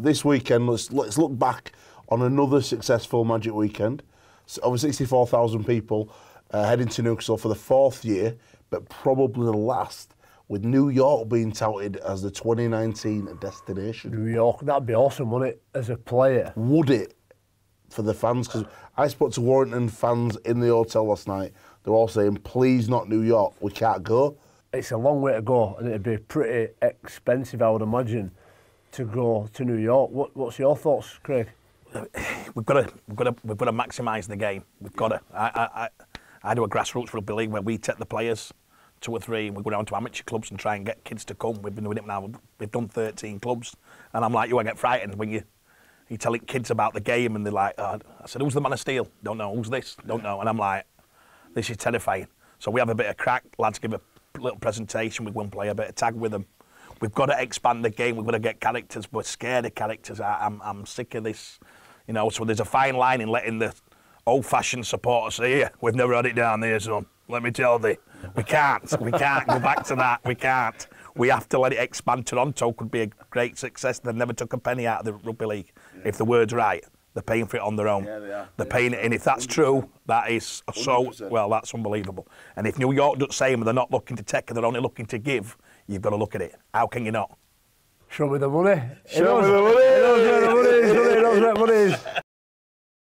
This weekend, let's let's look back on another successful Magic weekend. So over 64,000 people uh, heading to Newcastle for the fourth year, but probably the last, with New York being touted as the 2019 destination. New York, that'd be awesome, wouldn't it? As a player, Would it for the fans? Because I spoke to Warrington fans in the hotel last night. They're all saying, please not New York, we can't go. it's a long way to go, and it'd be pretty expensive, I would imagine, to go to New York. What, what's your thoughts, Craig? we've got to we've got to we've got to maximise the game. We've got to. I, I, I, do a grassroots rugby league where we take the players, two or three, and we go down to amateur clubs and try and get kids to come. We've been doing it now. We've done 13 clubs, and I'm like you. I get frightened when you you telling kids about the game and they're like, oh, I said, who's the man of steel? Don't know. Who's this? Don't know. And I'm like, this is terrifying. So we have a bit of crack. Lads give a little presentation with one player, a bit of tag with them. We've got to expand the game. We've got to get characters. We're scared of characters. I, I'm, I'm sick of this. You know, so there's a fine line in letting the old-fashioned supporters say, here, we've never had it down there, son. Let me tell thee. We can't. We can't go back to that. We can't. We have to let it expand. Toronto could be a great success. They never took a penny out of the rugby league. If the word's right, they're paying for it on their own. Yeah, they are. They're paying it, and if that's true, that is so 100%. well. That's unbelievable. And if New York does say they're not looking to take, they're only looking to give, you've got to look at it. How can you not? Show me the money. Show me the money.